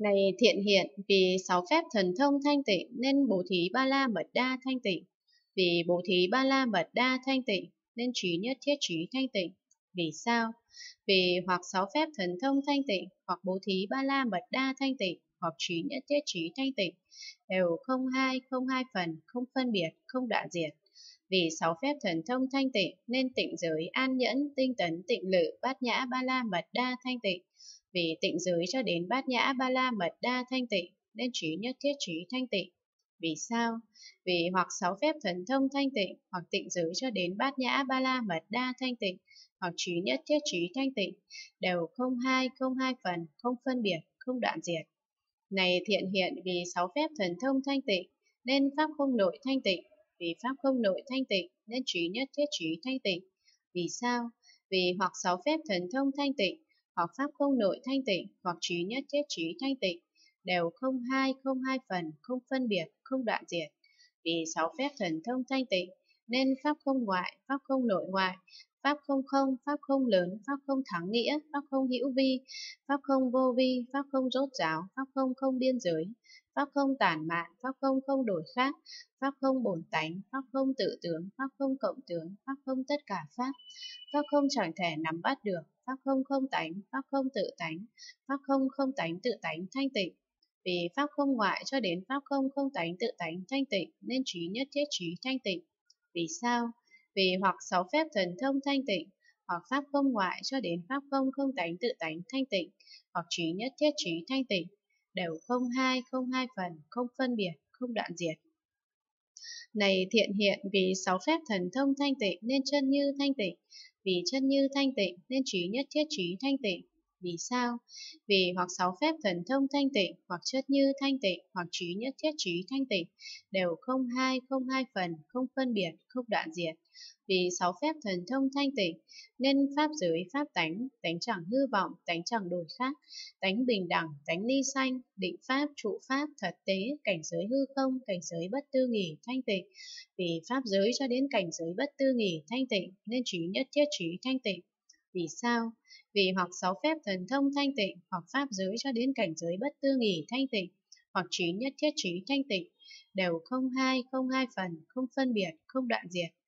Này thiện hiện, vì sáu phép thần thông thanh tịnh nên bố thí ba la mật đa thanh tịnh. Vì bố thí ba la mật đa thanh tịnh nên trí nhất thiết trí thanh tịnh. Vì sao? Vì hoặc sáu phép thần thông thanh tịnh, hoặc bố thí ba la mật đa thanh tịnh, hoặc trí nhất thiết trí thanh tịnh, đều không hai, không hai phần, không phân biệt, không đoạn diệt. Vì sáu phép thần thông thanh tịnh nên tịnh giới an nhẫn, tinh tấn, tịnh lự, bát nhã, ba la mật đa thanh tịnh vì tịnh giới cho đến bát nhã ba la mật đa thanh tịnh nên trí nhất thiết trí thanh tịnh. Vì sao? Vì hoặc sáu phép thần thông thanh tịnh, hoặc tịnh giới cho đến bát nhã ba la mật đa thanh tịnh, hoặc trí nhất thiết trí thanh tịnh, đều không hai, không hai phần, không phân biệt, không đoạn diệt. Này thiện hiện vì sáu phép thần thông thanh tịnh, nên pháp không nội thanh tịnh, vì pháp không nội thanh tịnh, nên trí nhất thiết trí thanh tịnh. Vì sao? Vì hoặc sáu phép thần thông thanh tịnh, hoặc pháp không nội thanh tịnh, hoặc trí nhất thiết trí thanh tịnh, đều không hai, không hai phần, không phân biệt, không đoạn diệt. Vì sáu phép thần thông thanh tịnh, nên pháp không ngoại, pháp không nội ngoại, pháp không không, pháp không lớn, pháp không thắng nghĩa, pháp không hữu vi, pháp không vô vi, pháp không rốt ráo, pháp không không biên giới, pháp không tản mạn, pháp không không đổi khác, pháp không bổn tánh, pháp không tự tướng, pháp không cộng tướng, pháp không tất cả pháp, pháp không chẳng thể nắm bắt được, pháp không không tánh, pháp không tự tánh, pháp không không tánh tự tánh thanh tịnh. Vì pháp không ngoại cho đến pháp không không tánh tự tánh thanh tịnh nên trí nhất thiết trí thanh tịnh. Vì sao? Vì hoặc sáu phép thần thông thanh tịnh, hoặc pháp không ngoại cho đến pháp không không tánh tự tánh thanh tịnh, hoặc trí nhất thiết trí thanh tịnh, đều không hai, không hai phần, không phân biệt, không đoạn diệt. Này thiện hiện vì sáu phép thần thông thanh tịnh nên chân như thanh tịnh, vì chân như thanh tịnh nên trí nhất thiết trí thanh tịnh. Vì sao? Vì hoặc sáu phép thần thông thanh tịnh, hoặc chất như thanh tịnh, hoặc trí nhất thiết trí thanh tịnh, đều không hai, không hai phần, không phân biệt, không đoạn diệt. Vì sáu phép thần thông thanh tịnh, nên pháp giới, pháp tánh, tánh chẳng hư vọng, tánh chẳng đổi khác, tánh bình đẳng, tánh ly sanh, định pháp, trụ pháp, thật tế, cảnh giới hư không, cảnh giới bất tư nghỉ, thanh tịnh. Vì pháp giới cho đến cảnh giới bất tư nghỉ, thanh tịnh, nên trí nhất thiết trí thanh tịnh. Vì sao? Vì hoặc sáu phép thần thông thanh tịnh, hoặc pháp giới cho đến cảnh giới bất tư nghỉ thanh tịnh, hoặc trí nhất thiết trí thanh tịnh, đều không hai, không hai phần, không phân biệt, không đoạn diệt.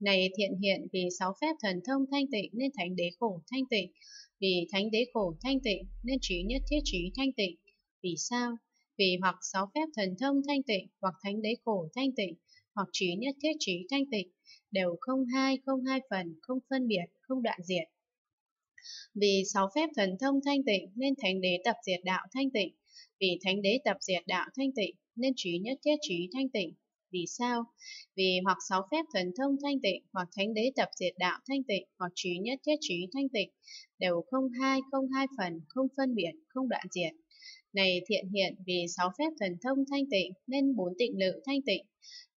Này thiện hiện vì sáu phép thần thông thanh tịnh nên thánh đế khổ thanh tịnh, vì thánh đế khổ thanh tịnh nên trí nhất thiết trí thanh tịnh. Vì sao? Vì hoặc sáu phép thần thông thanh tịnh, hoặc thánh đế khổ thanh tịnh, hoặc trí nhất thiết trí thanh tịnh, đều không hai, không hai phần, không phân biệt, không đoạn diệt. Vì sáu phép thần thông thanh tịnh nên thánh đế tập diệt đạo thanh tịnh, vì thánh đế tập diệt đạo thanh tịnh nên trí nhất thiết trí thanh tịnh. Vì sao? Vì hoặc sáu phép thần thông thanh tịnh, hoặc thánh đế tập diệt đạo thanh tịnh, hoặc trí nhất thiết trí thanh tịnh, đều không hai, không hai phần, không phân biệt, không đoạn diệt. Này thiện hiện vì sáu phép thần thông thanh tịnh nên bốn tịnh lự thanh tịnh,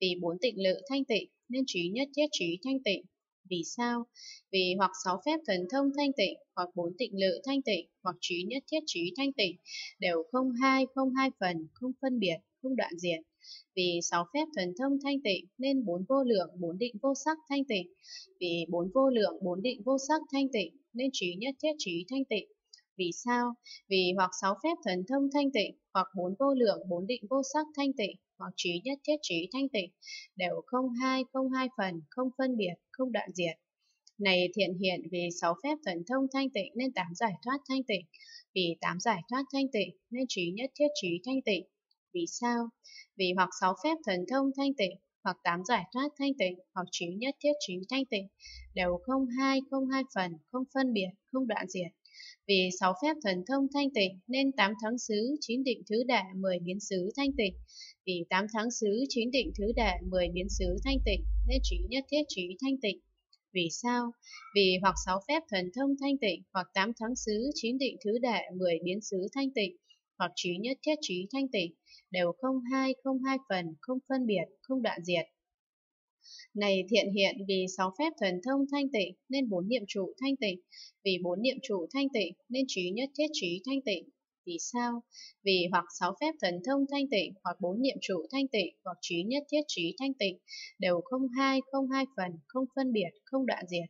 vì bốn tịnh lự thanh tịnh nên trí nhất thiết trí thanh tịnh. Vì sao? Vì hoặc sáu phép thần thông thanh tịnh, hoặc bốn tịnh lự thanh tịnh, hoặc trí nhất thiết trí thanh tịnh, đều không hai, không hai phần, không phân biệt, không đoạn diệt. Vì sáu phép thần thông thanh tịnh nên bốn vô lượng, bốn định vô sắc thanh tịnh. Vì bốn vô lượng, bốn định vô sắc thanh tịnh nên trí nhất thiết trí thanh tịnh. Vì sao? Vì hoặc sáu phép thần thông thanh tịnh, hoặc bốn vô lượng, bốn định vô sắc thanh tịnh, hoặc trí nhất thiết trí thanh tịnh, đều không hai, không hai phần, không phân biệt, không đoạn diệt. Này thiện hiện vì sáu phép thần thông thanh tịnh nên tám giải thoát thanh tịnh, vì tám giải thoát thanh tịnh nên trí nhất thiết trí thanh tịnh. Vì sao? Vì hoặc sáu phép thần thông thanh tịnh, hoặc tám giải thoát thanh tịnh, hoặc trí nhất thiết trí thanh tịnh, đều không hai, không hai phần, không phân biệt, không đoạn diệt. Vì sáu phép thần thông thanh tịnh nên tám tháng xứ, chín định thứ đệ, mười biến xứ thanh tịnh. Vì tám tháng xứ, chín định thứ đệ, mười biến xứ thanh tịnh nên trí nhất thiết trí thanh tịnh. Vì sao? Vì hoặc sáu phép thần thông thanh tịnh, hoặc tám tháng xứ, chín định thứ đệ, mười biến xứ thanh tịnh, hoặc trí nhất thiết trí thanh tịnh, đều không hai, không hai phần, không phân biệt, không đoạn diệt. Này thiện hiện vì sáu phép thần thông thanh tịnh nên bốn niệm trụ thanh tịnh, vì bốn niệm trụ thanh tịnh nên trí nhất thiết trí thanh tịnh. Vì sao? Vì hoặc sáu phép thần thông thanh tịnh, hoặc bốn niệm trụ thanh tịnh, hoặc trí nhất thiết trí thanh tịnh, đều không hai, không hai phần, không phân biệt, không đoạn diệt.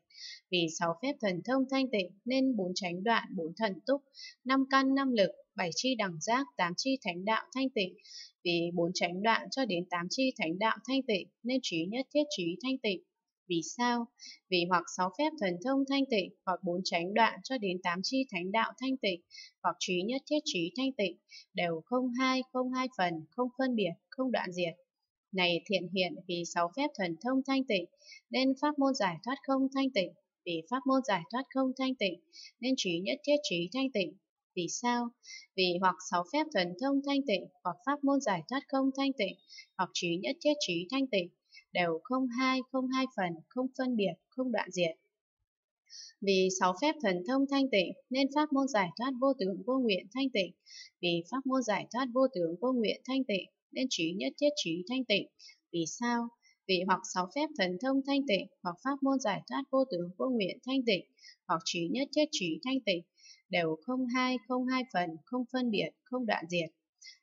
Vì sáu phép thần thông thanh tịnh nên bốn tránh đoạn, bốn thần túc, năm căn, năm lực, bảy chi đẳng giác, tám chi thánh đạo thanh tịnh. Vì bốn chánh đoạn cho đến tám chi thánh đạo thanh tịnh nên trí nhất thiết trí thanh tịnh. Vì sao? Vì hoặc sáu phép thần thông thanh tịnh, hoặc bốn chánh đoạn cho đến tám chi thánh đạo thanh tịnh, hoặc trí nhất thiết trí thanh tịnh, đều không hai, không hai phần, không phân biệt, không đoạn diệt. Này thiện hiện vì sáu phép thần thông thanh tịnh, nên pháp môn giải thoát không thanh tịnh, vì pháp môn giải thoát không thanh tịnh, nên trí nhất thiết trí thanh tịnh. Vì sao? Vì hoặc sáu phép thần thông thanh tịnh, hoặc pháp môn giải thoát không thanh tịnh, hoặc trí nhất thiết trí thanh tịnh, đều không hai, không hai phần, không phân biệt, không đoạn diệt. Vì sáu phép thần thông thanh tịnh, nên pháp môn giải thoát vô tướng vô nguyện thanh tịnh. Vì pháp môn giải thoát vô tướng vô nguyện thanh tịnh, nên trí nhất thiết trí thanh tịnh. Vì sao? Vì hoặc sáu phép thần thông thanh tịnh, hoặc pháp môn giải thoát vô tướng vô nguyện thanh tịnh, hoặc trí nhất thiết trí thanh tịnh, đều không hai, không hai phần, không phân biệt, không đoạn diệt.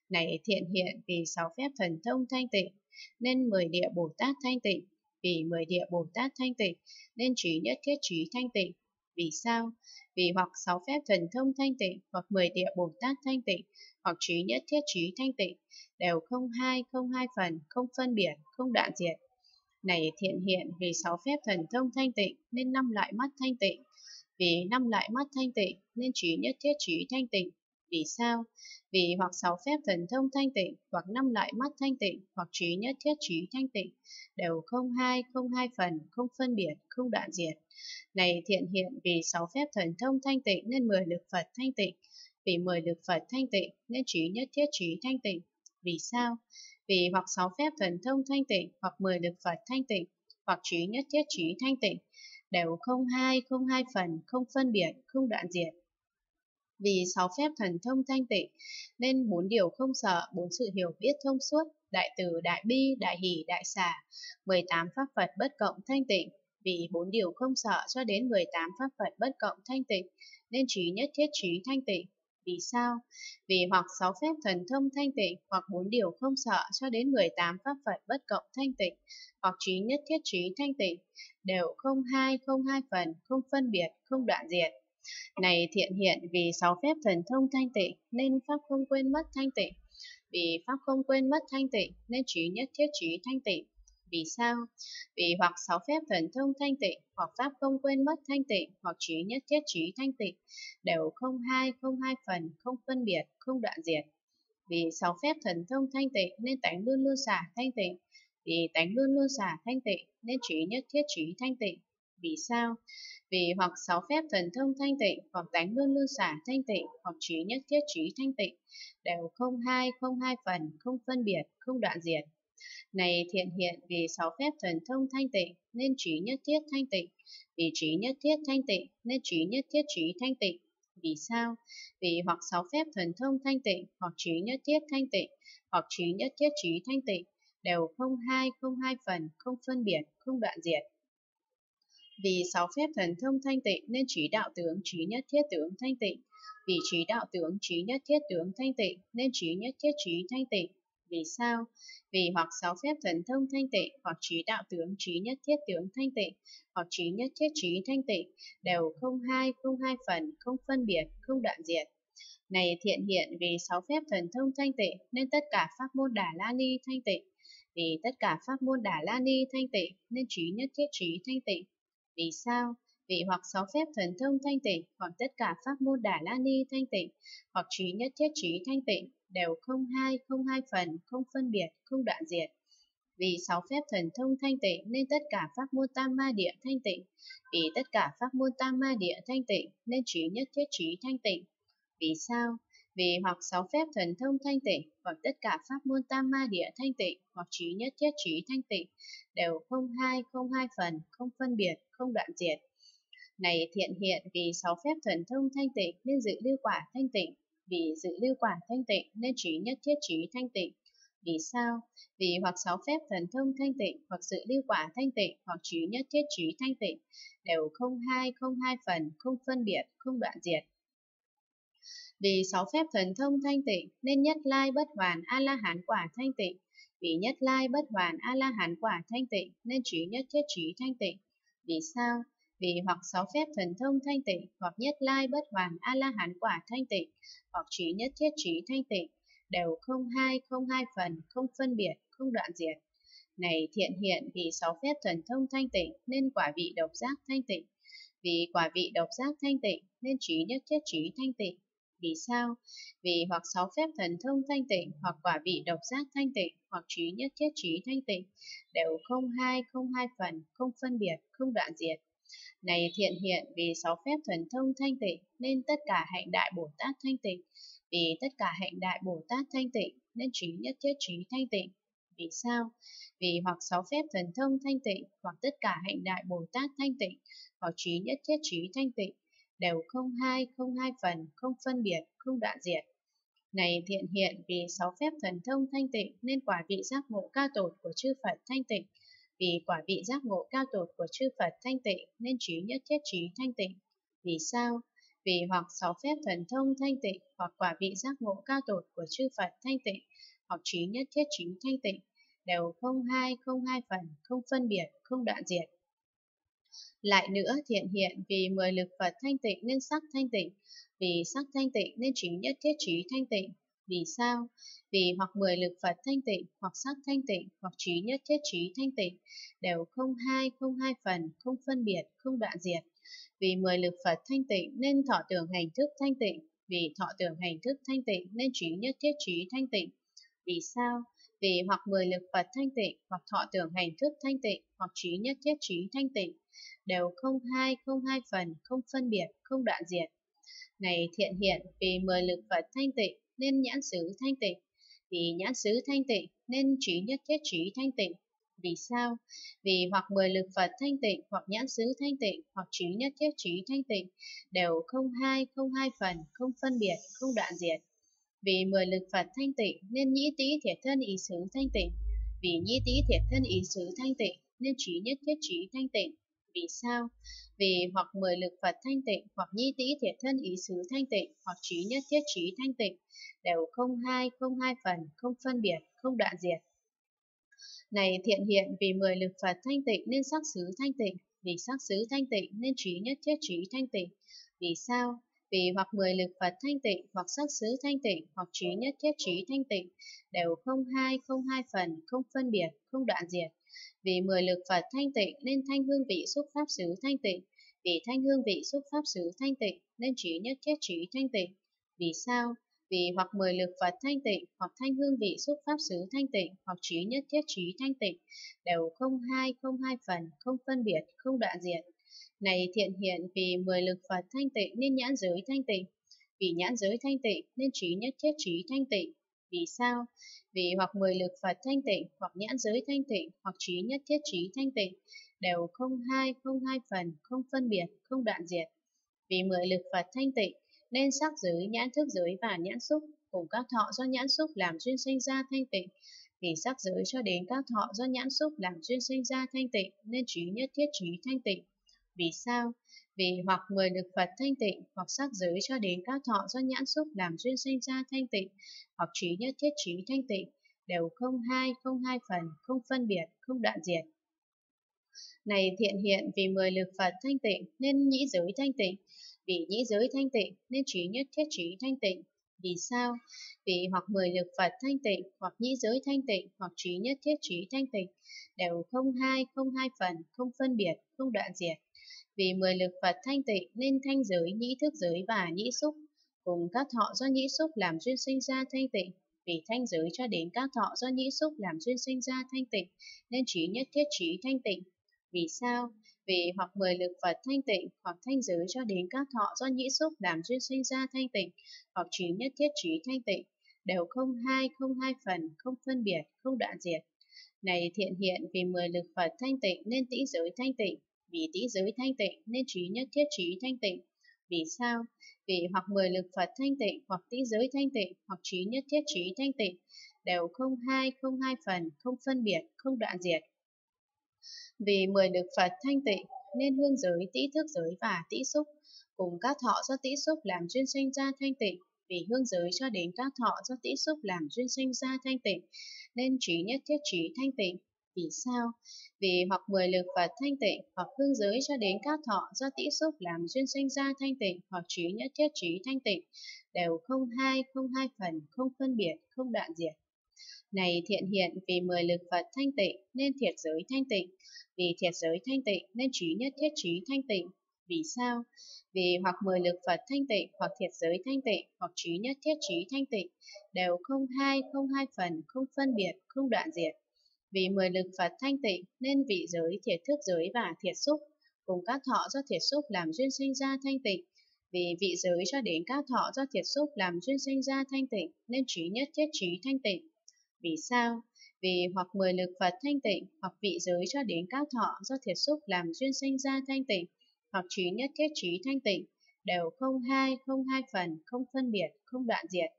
Này thiện hiện vì sáu phép thần thông thanh tịnh, nên mười địa Bồ Tát thanh tịnh. Vì mười địa Bồ Tát thanh tịnh, nên trí nhất thiết trí thanh tịnh. Vì sao? Vì hoặc sáu phép thần thông thanh tịnh, hoặc mười địa Bồ Tát thanh tịnh, hoặc trí nhất thiết trí thanh tịnh, đều không hai, không hai phần, không phân biệt, không đoạn diệt. Này thiện hiện vì sáu phép thần thông thanh tịnh, nên năm loại mắt thanh tịnh. Vì năm lại mắt thanh tịnh, nên trí nhất thiết trí thanh tịnh. Vì sao? Vì hoặc sáu phép thần thông thanh tịnh, hoặc năm lại mắt thanh tịnh, hoặc trí nhất thiết trí thanh tịnh, đều không hai, không hai phần, không phân biệt, không đoạn diệt. Này thiện hiện vì sáu phép thần thông thanh tịnh nên mười lực Phật thanh tịnh, vì mười lực Phật thanh tịnh nên trí nhất thiết trí thanh tịnh. Vì sao? Vì hoặc sáu phép thần thông thanh tịnh, hoặc mười lực Phật thanh tịnh, hoặc trí nhất thiết trí thanh tịnh, đều không hai, không hai phần, không phân biệt, không đoạn diệt. Vì sáu phép thần thông thanh tịnh, nên bốn điều không sợ, bốn sự hiểu biết thông suốt, đại từ, đại bi, đại hỷ, đại xả, 18 pháp Phật bất cộng thanh tịnh. Vì bốn điều không sợ cho đến 18 pháp Phật bất cộng thanh tịnh, nên trí nhất thiết trí thanh tịnh. Vì sao? Vì hoặc sáu phép thần thông thanh tịnh, hoặc bốn điều không sợ cho đến 18 pháp Phật bất cộng thanh tịnh, hoặc trí nhất thiết trí thanh tịnh, đều không hai, không hai phần, không phân biệt, không đoạn diệt. Này thiện hiện vì sáu phép thần thông thanh tịnh, nên pháp không quên mất thanh tịnh. Vì pháp không quên mất thanh tịnh, nên trí nhất thiết trí thanh tịnh. Vì sao? Vì hoặc sáu phép thần thông thanh tịnh, hoặc pháp không quên mất thanh tịnh, hoặc trí nhất thiết trí thanh tịnh, đều không hai, không hai phần, không phân biệt, không đoạn diệt. Vì sáu phép thần thông thanh tịnh nên tánh luôn luôn xả thanh tịnh. Vì tánh luôn luôn xả thanh tịnh nên trí nhất thiết trí thanh tịnh. Vì sao? Vì hoặc sáu phép thần thông thanh tịnh, hoặc tánh luôn luôn xả thanh tịnh, hoặc trí nhất thiết trí thanh tịnh, đều không hai, không hai phần, không phân biệt, không đoạn diệt. Này thiện hiện vì sáu phép thần thông thanh tịnh, nên trí nhất thiết thanh tịnh. Vì trí nhất thiết thanh tịnh, nên trí nhất thiết trí thanh tịnh. Vì sao? Vì hoặc sáu phép thần thông thanh tịnh, hoặc trí nhất thiết thanh tịnh, hoặc trí nhất thiết trí thanh tịnh, đều không hai, không hai phần, không phân biệt, không đoạn diệt. Vì sáu phép thần thông thanh tịnh nên trí đạo tướng trí nhất thiết tướng thanh tịnh. Vì trí đạo tướng trí nhất thiết tướng thanh tịnh nên trí nhất thiết trí thanh tịnh. Vì sao? Vì hoặc sáu phép thần thông thanh tịnh, hoặc trí đạo tướng trí nhất thiết tướng thanh tịnh, hoặc trí nhất thiết trí thanh tịnh, đều không hai, không hai phần, không phân biệt, không đoạn diệt. Này thiện hiện vì sáu phép thần thông thanh tịnh, nên tất cả pháp môn Đà La Ni thanh tịnh. Vì tất cả pháp môn Đà La Ni thanh tịnh, nên trí nhất thiết trí thanh tịnh. Vì sao? Vì hoặc sáu phép thần thông thanh tịnh, hoặc tất cả pháp môn Đà La Ni thanh tịnh, hoặc trí nhất thiết trí thanh tịnh, đều không hai, không hai phần, không phân biệt, không đoạn diệt. Vì sáu phép thần thông thanh tịnh nên tất cả pháp môn tam ma địa thanh tịnh. Vì tất cả pháp môn tam ma địa thanh tịnh nên trí nhất thiết trí thanh tịnh. Vì sao? Vì hoặc sáu phép thần thông thanh tịnh, hoặc tất cả pháp môn tam ma địa thanh tịnh, hoặc trí nhất thiết trí thanh tịnh, đều không hai, không hai phần, không phân biệt, không đoạn diệt. Này thiện hiện vì sáu phép thần thông thanh tịnh nên dự lưu quả thanh tịnh, vì dự lưu quả thanh tịnh nên trí nhất thiết trí thanh tịnh. Vì sao? Vì hoặc sáu phép thần thông thanh tịnh, hoặc sự lưu quả thanh tịnh, hoặc trí nhất thiết trí thanh tịnh, đều không hai, không hai phần, không phân biệt, không đoạn diệt. Vì sáu phép thần thông thanh tịnh, nên nhất lai bất hoàn A-la-hán quả thanh tịnh. Vì nhất lai bất hoàn A-la-hán quả thanh tịnh, nên trí nhất thiết trí thanh tịnh. Vì sao? Vì hoặc sáu phép thần thông thanh tịnh, hoặc nhất lai bất hoàn A-la-hán quả thanh tịnh, hoặc trí nhất thiết trí thanh tịnh, đều không hai, không hai phần, không phân biệt, không đoạn diệt. Này thiện hiện vì sáu phép thần thông thanh tịnh nên quả vị độc giác thanh tịnh. Vì quả vị độc giác thanh tịnh nên trí nhất thiết trí thanh tịnh. Vì sao? Vì hoặc sáu phép thần thông thanh tịnh, hoặc quả vị độc giác thanh tịnh, hoặc trí nhất thiết trí thanh tịnh, đều không hai, không hai phần, không phân biệt, không đoạn diệt. Này thiện hiện vì sáu phép thần thông thanh tịnh, nên tất cả hạnh đại Bồ Tát thanh tịnh. Vì tất cả hạnh đại Bồ Tát thanh tịnh, nên trí nhất thiết trí thanh tịnh. Vì sao? Vì hoặc sáu phép thần thông thanh tịnh, hoặc tất cả hạnh đại Bồ Tát thanh tịnh, hoặc trí nhất thiết trí thanh tịnh, đều không hai, không hai phần, không phân biệt, không đoạn diệt. Này thiện hiện vì sáu phép thần thông thanh tịnh nên quả vị giác ngộ cao tột của chư Phật thanh tịnh. Vì quả vị giác ngộ cao tột của chư Phật thanh tịnh nên trí nhất thiết trí thanh tịnh. Vì sao? Vì hoặc sáu phép thần thông thanh tịnh hoặc quả vị giác ngộ cao tột của chư Phật thanh tịnh hoặc trí nhất thiết trí thanh tịnh đều không hai, không hai phần, không phân biệt, không đoạn diệt. Lại nữa, thiện hiện vì mười lực Phật thanh tịnh nên sắc thanh tịnh, vì sắc thanh tịnh nên trí nhất thiết trí thanh tịnh. Vì sao? Vì hoặc mười lực Phật thanh tịnh, hoặc sắc thanh tịnh, hoặc trí nhất thiết trí thanh tịnh, đều không hai, không hai phần, không phân biệt, không đoạn diệt. Vì mười lực Phật thanh tịnh nên thọ tưởng hành thức thanh tịnh, vì thọ tưởng hành thức thanh tịnh nên trí nhất thiết trí thanh tịnh. Vì sao? Vì hoặc mười lực Phật thanh tịnh, hoặc thọ tưởng hành thức thanh tịnh, hoặc trí nhất thiết trí thanh tịnh, đều không hai, không hai phần, không phân biệt, không đoạn diệt. Này thiện hiện, vì mười lực Phật thanh tịnh, nên nhãn xứ thanh tịnh. Vì nhãn xứ thanh tịnh, nên trí nhất thiết trí thanh tịnh. Vì sao? Vì hoặc mười lực Phật thanh tịnh, hoặc nhãn xứ thanh tịnh, hoặc trí nhất thiết trí thanh tịnh, đều không hai, không hai phần, không phân biệt, không đoạn diệt. Vì mười lực Phật thanh tịnh, nên nhĩ tý thiệt thân ý xứ thanh tịnh. Vì nhĩ tý thiệt thân ý xứ thanh tịnh, nên trí nhất thiết trí thanh tịnh. Vì sao? Vì hoặc mười lực Phật thanh tịnh, hoặc nhi tĩ thiệt thân ý xứ thanh tịnh, hoặc trí nhất thiết trí thanh tịnh, đều không hai, không hai phần, không phân biệt, không đoạn diệt. Này thiện hiện vì mười lực Phật thanh tịnh nên sắc xứ thanh tịnh, vì sắc xứ thanh tịnh nên trí nhất thiết trí thanh tịnh. Vì sao? Vì hoặc mười lực Phật thanh tịnh, hoặc sắc xứ thanh tịnh, hoặc trí nhất thiết trí thanh tịnh, đều không hai, không hai phần, không phân biệt, không đoạn diệt. Vì mười lực Phật thanh tịnh nên thanh hương vị xúc pháp xứ thanh tịnh. Vì thanh hương vị xúc pháp xứ thanh tịnh nên trí nhất thiết trí thanh tịnh. Vì sao? Vì hoặc mười lực Phật thanh tịnh, hoặc thanh hương vị xúc pháp xứ thanh tịnh, hoặc trí nhất thiết trí thanh tịnh, đều không hai, không hai phần, không phân biệt, không đoạn diệt. Này thiện hiện vì mười lực Phật thanh tịnh nên nhãn giới thanh tịnh. Vì nhãn giới thanh tịnh nên trí nhất thiết trí thanh tịnh. Vì sao? Vì hoặc mười lực Phật thanh tịnh, hoặc nhãn giới thanh tịnh, hoặc trí nhất thiết trí thanh tịnh, đều không hai, không hai phần, không phân biệt, không đoạn diệt. Vì mười lực Phật thanh tịnh, nên sắc giới, nhãn thức giới và nhãn xúc, cùng các thọ do nhãn xúc làm duyên sinh ra thanh tịnh. Vì sắc giới cho đến các thọ do nhãn xúc làm duyên sinh ra thanh tịnh, nên trí nhất thiết trí thanh tịnh. Vì sao? Vì hoặc mười lực Phật thanh tịnh, hoặc sắc giới cho đến các thọ do nhãn xúc làm duyên sinh ra thanh tịnh, hoặc trí nhất thiết trí thanh tịnh, đều không hai, không hai phần, không phân biệt, không đoạn diệt. Này thiện hiện vì mười lực Phật thanh tịnh nên nhĩ giới thanh tịnh, vì nhĩ giới thanh tịnh nên trí nhất thiết trí thanh tịnh. Vì sao? Vì hoặc mười lực Phật thanh tịnh, hoặc nhĩ giới thanh tịnh, hoặc trí nhất thiết trí thanh tịnh, đều không hai, không hai phần, không phân biệt, không đoạn diệt. Vì mười lực Phật thanh tịnh nên thanh giới, nhĩ thức giới và nhĩ xúc, cùng các thọ do nhĩ xúc làm duyên sinh ra thanh tịnh, vì thanh giới cho đến các thọ do nhĩ xúc làm duyên sinh ra thanh tịnh, nên trí nhất thiết trí thanh tịnh. Vì sao? Vì hoặc mười lực Phật thanh tịnh, hoặc thanh giới cho đến các thọ do nhĩ xúc làm duyên sinh ra thanh tịnh, hoặc trí nhất thiết trí thanh tịnh, đều không hai, không hai phần, không phân biệt, không đoạn diệt. Này thiện hiện vì mười lực Phật thanh tịnh nên tĩ giới thanh tịnh, vì tĩ giới thanh tịnh nên trí nhất thiết trí thanh tịnh. Vì sao? Vì hoặc mười lực Phật thanh tịnh, hoặc tĩ giới thanh tịnh, hoặc trí nhất thiết trí thanh tịnh, đều không hai, không hai phần, không phân biệt, không đoạn diệt. Vì mười lực Phật thanh tịnh, nên hương giới, tĩ thức giới và tĩ xúc, cùng các thọ do tĩ xúc làm chuyên sinh ra thanh tịnh, vì hương giới cho đến các thọ do tĩ xúc làm duyên sinh ra thanh tịnh, nên trí nhất thiết trí thanh tịnh. Vì sao? Vì hoặc mười lực Phật thanh tịnh, hoặc hương giới cho đến các thọ do tĩ xúc làm duyên sinh ra thanh tịnh, hoặc trí nhất thiết trí thanh tịnh, đều không hai, không hai phần, không phân biệt, không đoạn diệt. Này thiện hiện vì mười lực Phật thanh tịnh nên thiệt giới thanh tịnh, vì thiệt giới thanh tịnh nên trí nhất thiết trí thanh tịnh. Vì sao? Vì hoặc mười lực Phật thanh tịnh, hoặc thiệt giới thanh tịnh, hoặc trí nhất thiết trí thanh tịnh, đều không hai, không hai phần, không phân biệt, không đoạn diệt. Vì mười lực Phật thanh tịnh nên vị giới, thiệt thức giới và thiệt xúc, cùng các thọ do thiệt xúc làm duyên sinh ra thanh tịnh. Vì vị giới cho đến các thọ do thiệt xúc làm duyên sinh ra thanh tịnh nên trí nhất thiết trí thanh tịnh. Vì sao? Vì hoặc mười lực Phật thanh tịnh, hoặc vị giới cho đến các thọ do thiệt xúc làm duyên sinh ra thanh tịnh, hoặc trí nhất thiết trí thanh tịnh, đều không hai, không hai phần, không phân biệt, không đoạn diệt.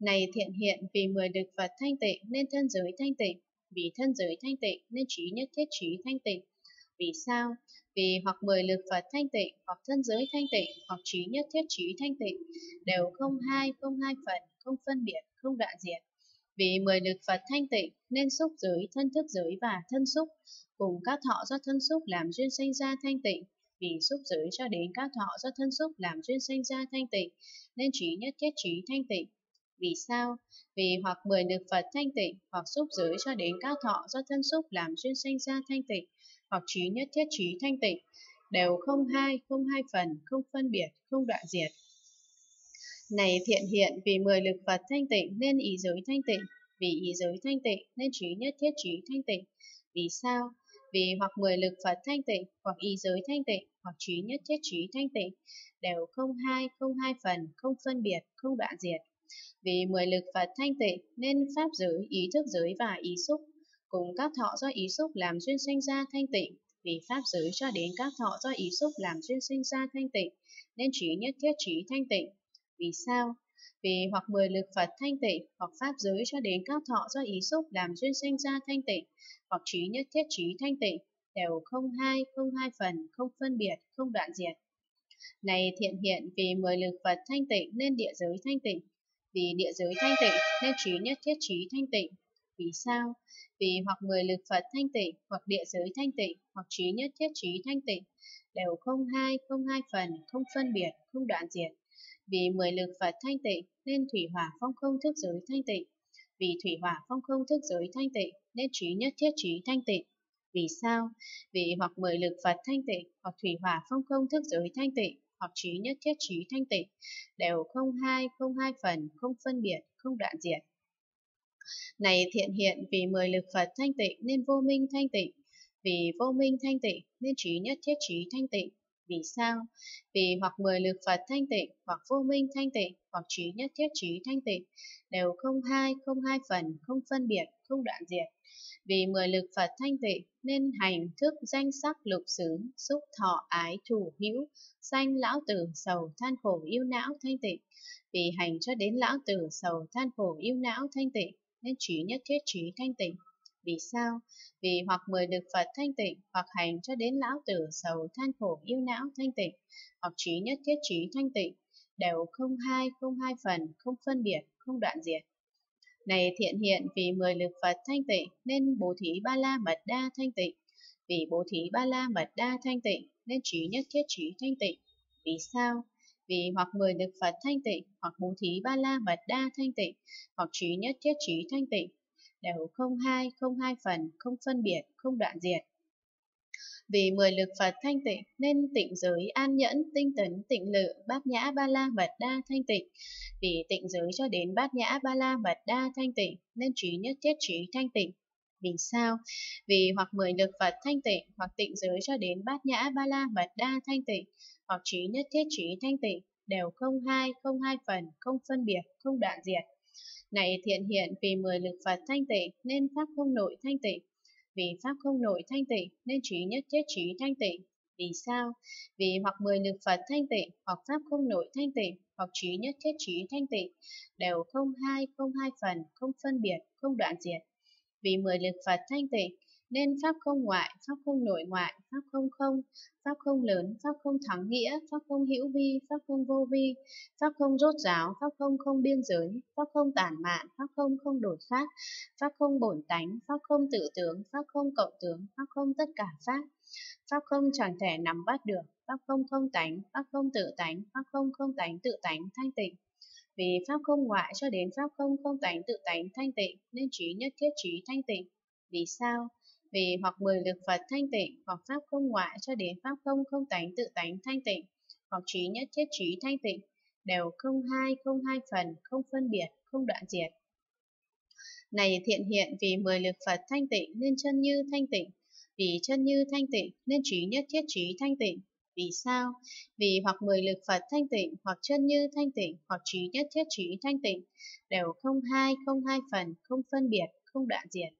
Này thiện hiện vì mười lực Phật thanh tịnh nên thân giới thanh tịnh, vì thân giới thanh tịnh nên trí nhất thiết trí thanh tịnh. Vì sao? Vì hoặc mười lực Phật thanh tịnh, hoặc thân giới thanh tịnh, hoặc trí nhất thiết trí thanh tịnh, đều không hai, không hai phần, không phân biệt, không đoạn diệt. Vì mười lực Phật thanh tịnh nên xúc giới, thân thức giới và thân xúc, cùng các thọ do thân xúc làm duyên sinh ra thanh tịnh, vì xúc giới cho đến các thọ do thân xúc làm duyên sinh ra thanh tịnh, nên trí nhất thiết trí thanh tịnh. Vì sao? Vì hoặc mười lực Phật thanh tịnh, hoặc xúc giới cho đến các thọ do thân xúc làm duyên sanh ra thanh tịnh, hoặc trí nhất thiết trí thanh tịnh, đều không hai, không hai phần, không phân biệt, không đoạn diệt. Này thiện hiện vì mười lực Phật thanh tịnh nên ý giới thanh tịnh, vì ý giới thanh tịnh nên trí nhất thiết trí thanh tịnh. Vì sao? Vì hoặc mười lực Phật thanh tịnh, hoặc ý giới thanh tịnh, hoặc trí nhất thiết trí thanh tịnh, đều không hai, không hai phần, không phân biệt, không đoạn diệt. Vì mười lực Phật thanh tịnh nên pháp giới, ý thức giới và ý xúc, cùng các thọ do ý xúc làm duyên sinh ra thanh tịnh, vì pháp giới cho đến các thọ do ý xúc làm duyên sinh ra thanh tịnh, nên trí nhất thiết trí thanh tịnh. Vì sao? Vì hoặc mười lực Phật thanh tịnh, hoặc pháp giới cho đến các thọ do ý xúc làm duyên sinh ra thanh tịnh, hoặc trí nhất thiết trí thanh tịnh, đều không hai, không hai phần, không phân biệt, không đoạn diệt. Này thiện hiện vì mười lực Phật thanh tịnh nên địa giới thanh tịnh, vì địa giới thanh tịnh nên trí nhất thiết trí thanh tịnh. Vì sao? Vì hoặc mười lực Phật thanh tịnh, hoặc địa giới thanh tịnh, hoặc trí nhất thiết trí thanh tịnh, đều không hai, không hai phần, không phân biệt, không đoạn diệt. Vì mười lực Phật thanh tịnh nên thủy hỏa phong không thức giới thanh tịnh. Vì thủy hỏa phong không thức giới thanh tịnh nên trí nhất thiết trí thanh tịnh. Vì sao? Vì hoặc mười lực Phật thanh tịnh, hoặc thủy hỏa phong không thức giới thanh tịnh, hoặc trí nhất thiết trí thanh tịnh, đều không hai, không hai phần, không phân biệt, không đoạn diệt. Này thiện hiện vì mười lực Phật thanh tịnh nên vô minh thanh tịnh, vì vô minh thanh tịnh nên trí nhất thiết trí thanh tịnh. Vì sao? Vì hoặc mười lực Phật thanh tịnh, hoặc vô minh thanh tịnh, hoặc trí nhất thiết trí thanh tịnh, đều không hai, không hai phần, không phân biệt, không đoạn diệt. Vì mười lực Phật thanh tịnh nên hành thức danh sắc lục xứ, xúc thọ ái thủ hữu, sanh lão tử sầu than khổ yêu não thanh tịnh. Vì hành cho đến lão tử sầu than khổ yêu não thanh tịnh nên trí nhất thiết trí thanh tịnh. Vì sao? Vì hoặc mười lực Phật thanh tịnh, hoặc hành cho đến lão tử sầu than khổ yêu não thanh tịnh, hoặc trí nhất thiết trí thanh tịnh, đều không hai, không hai phần, không phân biệt, không đoạn diệt. Này thiện hiện vì mười lực Phật thanh tịnh nên bố thí ba la mật đa thanh tịnh. Vì bố thí ba la mật đa thanh tịnh nên trí nhất thiết trí thanh tịnh. Vì sao? Vì hoặc mười lực Phật thanh tịnh, hoặc bố thí ba la mật đa thanh tịnh, hoặc trí nhất thiết trí thanh tịnh, đều không hai, không hai phần, không phân biệt, không đoạn diệt. Vì mười lực Phật thanh tịnh nên tịnh giới an nhẫn, tinh tấn, tịnh lự, bát nhã ba la mật đa thanh tịnh. Vì tịnh giới cho đến bát nhã ba la mật đa thanh tịnh nên trí nhất thiết trí thanh tịnh. Vì sao? Vì hoặc mười lực Phật thanh tịnh, hoặc tịnh giới cho đến bát nhã ba la mật đa thanh tịnh, hoặc trí nhất thiết trí thanh tịnh, đều không hai, không hai phần, không phân biệt, không đoạn diệt. Này thiện hiện vì mười lực Phật thanh tịnh nên pháp không nội thanh tịnh. Vì pháp không nội thanh tịnh nên trí nhất thiết trí thanh tịnh. Vì sao? Vì hoặc mười lực Phật thanh tịnh, hoặc pháp không nội thanh tịnh, hoặc trí nhất thiết trí thanh tịnh, đều không hai, không hai phần, không phân biệt, không đoạn diệt. Vì mười lực Phật thanh tịnh nên pháp không ngoại, pháp không nội ngoại, pháp không không, pháp không lớn, pháp không thắng nghĩa, pháp không hữu vi, pháp không vô vi, pháp không rốt ráo, pháp không không biên giới, pháp không tản mạn, pháp không không đổi khác, pháp không bổn tánh, pháp không tự tướng, pháp không cộng tướng, pháp không tất cả pháp. Pháp không chẳng thể nắm bắt được, pháp không không tánh, pháp không tự tánh, pháp không không tánh tự tánh thanh tịnh. Vì pháp không ngoại cho đến pháp không không tánh tự tánh thanh tịnh nên trí nhất thiết trí thanh tịnh. Vì sao? Vì hoặc mười lực Phật thanh tịnh, hoặc pháp không ngoại cho đến pháp không không tánh tự tánh thanh tịnh, hoặc trí nhất thiết trí thanh tịnh, đều không hai, không hai phần, không phân biệt, không đoạn diệt. Này thiện hiện vì mười lực Phật thanh tịnh nên chân như thanh tịnh, vì chân như thanh tịnh nên trí nhất thiết trí thanh tịnh. Vì sao? Vì hoặc mười lực Phật thanh tịnh, hoặc chân như thanh tịnh, hoặc trí nhất thiết trí thanh tịnh, đều không hai, không hai phần, không phân biệt, không đoạn diệt.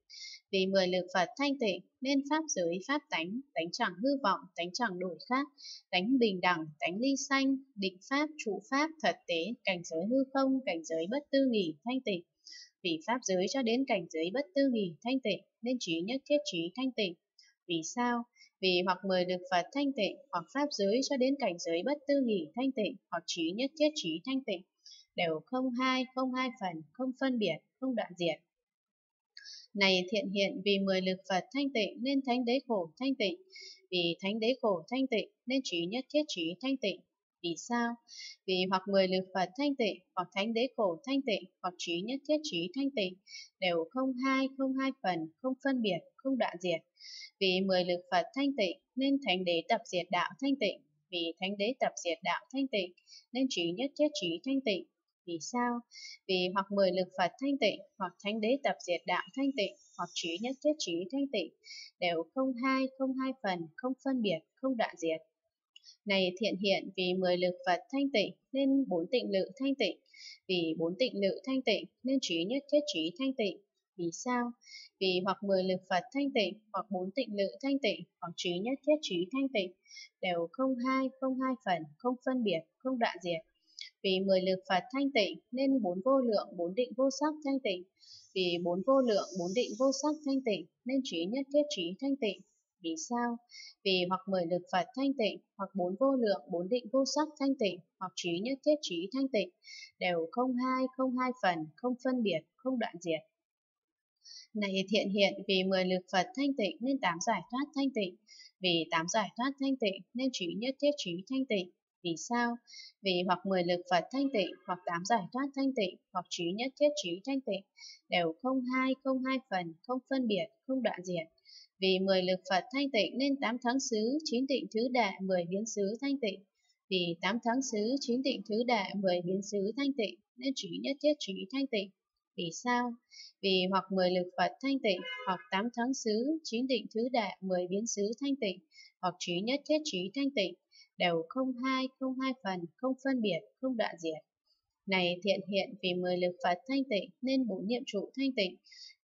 Vì mười lực Phật thanh tịnh nên pháp giới pháp tánh, tánh chẳng hư vọng, tánh chẳng đổi khác, tánh bình đẳng, tánh ly sanh, định pháp, trụ pháp, thật tế, cảnh giới hư không, cảnh giới bất tư nghỉ, thanh tịnh. Vì pháp giới cho đến cảnh giới bất tư nghỉ, thanh tịnh, nên trí nhất thiết trí thanh tịnh. Vì sao? Vì hoặc mười lực Phật thanh tịnh, hoặc pháp giới cho đến cảnh giới bất tư nghỉ thanh tịnh, hoặc trí nhất thiết trí thanh tịnh, đều không hai, không hai phần, không phân biệt, không đoạn diệt. Này thiện hiện vì mười lực Phật thanh tịnh nên thánh đế khổ thanh tịnh, vì thánh đế khổ thanh tịnh nên trí nhất thiết trí thanh tịnh. Vì sao? Vì hoặc mười lực Phật thanh tịnh, hoặc thánh đế khổ thanh tịnh, hoặc trí nhất thiết trí thanh tịnh, đều không hai, không hai phần, không phân biệt, không đoạn diệt. Vì mười lực Phật thanh tịnh nên thánh đế tập diệt đạo thanh tịnh, vì thánh đế tập diệt đạo thanh tịnh nên trí nhất thiết trí thanh tịnh. Vì sao? Vì hoặc mười lực Phật thanh tịnh, hoặc thánh đế tập diệt đạo thanh tịnh, hoặc trí nhất thiết trí thanh tịnh, đều không hai, không hai phần, không phân biệt, không đoạn diệt. Này thiện hiện vì mười lực Phật thanh tịnh nên bốn tịnh lự thanh tịnh, vì bốn tịnh lự thanh tịnh nên trí nhất thiết trí thanh tịnh. Vì sao? Vì hoặc mười lực Phật thanh tịnh, hoặc bốn tịnh lự thanh tịnh, hoặc trí nhất thiết trí thanh tịnh, đều không hai, không hai phần, không phân biệt, không đoạn diệt. Vì mười lực Phật thanh tịnh nên bốn vô lượng, bốn định vô sắc thanh tịnh. Vì bốn vô lượng, bốn định vô sắc thanh tịnh nên trí nhất thiết trí thanh tịnh. Vì sao? Vì hoặc mười lực Phật thanh tịnh, hoặc bốn vô lượng, bốn định vô sắc thanh tịnh, hoặc trí nhất thiết trí thanh tịnh, đều không hai, không hai phần, không phân biệt, không đoạn diệt. Này thiện hiện vì mười lực Phật thanh tịnh nên tám giải thoát thanh tịnh, vì tám giải thoát thanh tịnh nên trí nhất thiết trí thanh tịnh. Vì sao? Vì hoặc mười lực Phật thanh tịnh, hoặc tám giải thoát thanh tịnh, hoặc trí nhất thiết trí thanh tịnh, đều không hai, không hai phần, không phân biệt, không đoạn diệt. Vì mười lực Phật thanh tịnh nên tám tháng xứ, chín tịnh thứ đệ, mười biến xứ thanh tịnh. Vì tám tháng xứ, chín tịnh thứ đệ, mười biến xứ thanh tịnh nên trí nhất thiết trí thanh tịnh. Vì sao? Vì hoặc mười lực Phật thanh tịnh, hoặc tám tháng xứ, chín định thứ đệ, mười biến xứ thanh tịnh, hoặc trí nhất thiết trí thanh tịnh, đều không hai, không hai phần, không phân biệt, không đoạn diệt. Này thiện hiện vì mười lực Phật thanh tịnh nên bốn niệm trụ thanh tịnh,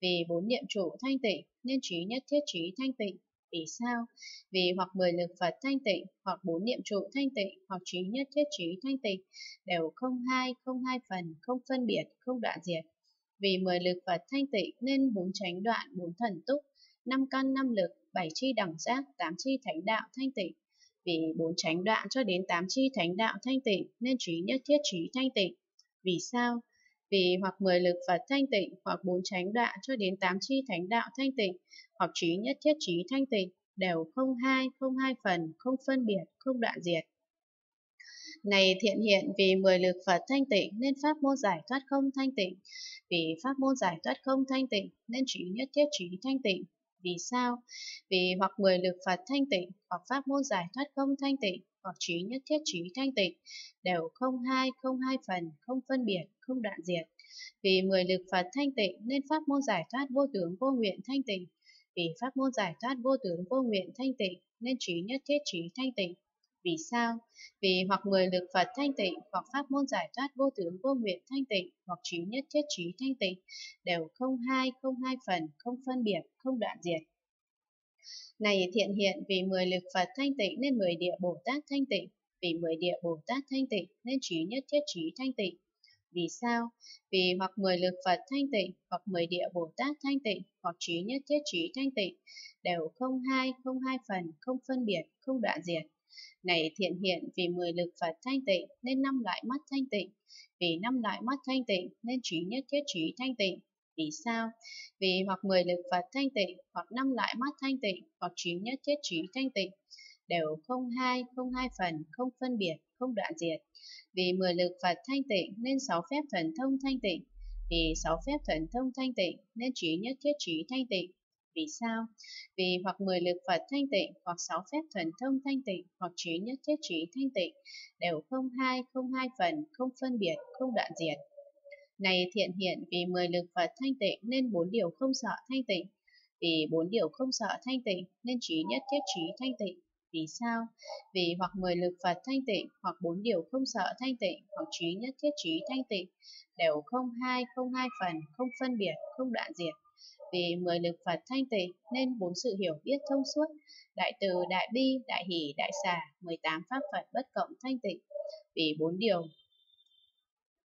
vì bốn niệm trụ thanh tịnh nên trí nhất thiết trí thanh tịnh. Vì sao? Vì hoặc mười lực Phật thanh tịnh, hoặc bốn niệm trụ thanh tịnh, hoặc trí nhất thiết trí thanh tịnh, đều không hai, không hai phần, không phân biệt, không đoạn diệt. Vì mười lực Phật thanh tịnh nên bốn tránh đoạn, bốn thần túc, năm căn năm lực, bảy chi đẳng giác, tám chi thánh đạo thanh tịnh. Vì bốn tránh đoạn cho đến tám chi thánh đạo thanh tịnh nên trí nhất thiết trí thanh tịnh. Vì sao? Vì hoặc mười lực Phật thanh tịnh, hoặc bốn tránh đoạn cho đến tám chi thánh đạo thanh tịnh, hoặc trí nhất thiết trí thanh tịnh, đều không hai, không hai phần, không phân biệt, không đoạn diệt. Này thiện hiện vì mười lực Phật thanh tịnh nên pháp môn giải thoát không thanh tịnh, vì pháp môn giải thoát không thanh tịnh nên trí nhất thiết trí thanh tịnh. Vì sao? Vì hoặc mười lực Phật thanh tịnh, hoặc pháp môn giải thoát không thanh tịnh, hoặc trí nhất thiết trí thanh tịnh, đều không hai, không hai phần, không phân biệt, không đoạn diệt. Vì mười lực Phật thanh tịnh nên pháp môn giải thoát vô tướng vô nguyện thanh tịnh. Vì pháp môn giải thoát vô tướng vô nguyện thanh tịnh nên trí nhất thiết trí thanh tịnh. Vì sao? Vì hoặc mười lực Phật thanh tịnh, hoặc pháp môn giải thoát vô tướng vô nguyện thanh tịnh, hoặc trí nhất thiết trí thanh tịnh, đều không hai, không hai phần, không phân biệt, không đoạn diệt. Này thiện hiện vì mười lực Phật thanh tịnh nên mười địa Bồ Tát thanh tịnh, vì mười địa Bồ Tát thanh tịnh nên trí nhất thiết trí thanh tịnh. Vì sao? Vì hoặc mười lực Phật thanh tịnh, hoặc mười địa Bồ Tát thanh tịnh, hoặc trí nhất thiết trí thanh tịnh, đều không hai, không hai phần, không phân biệt, không đoạn diệt. Này thiện hiện vì mười lực Phật thanh tịnh nên năm loại mắt thanh tịnh, vì năm loại mắt thanh tịnh nên trí nhất thiết trí thanh tịnh. Vì sao? Vì hoặc mười lực Phật thanh tịnh, hoặc năm loại mắt thanh tịnh, hoặc trí nhất thiết trí thanh tịnh, đều không hai, không hai phần, không phân biệt, không đoạn diệt. Vì mười lực Phật thanh tịnh nên sáu phép thần thông thanh tịnh, vì sáu phép thần thông thanh tịnh nên trí nhất thiết trí thanh tịnh. Vì sao? Vì hoặc mười lực Phật thanh tịnh, hoặc sáu phép thần thông thanh tịnh, hoặc trí nhất thiết trí thanh tịnh, đều không hai, không hai phần, không phân biệt, không đoạn diệt. Này thiện hiện vì mười lực Phật thanh tịnh nên bốn điều không sợ thanh tịnh, vì bốn điều không sợ thanh tịnh nên trí nhất thiết trí thanh tịnh. Vì sao? Vì hoặc mười lực Phật thanh tịnh, hoặc bốn điều không sợ thanh tịnh, hoặc trí nhất thiết trí thanh tịnh, đều không hai, không hai phần, không phân biệt, không đoạn diệt. Vì mười lực Phật thanh tịnh nên bốn sự hiểu biết thông suốt, đại từ, đại bi, đại hỷ, đại xả, 18 pháp Phật bất cộng thanh tịnh. Vì bốn điều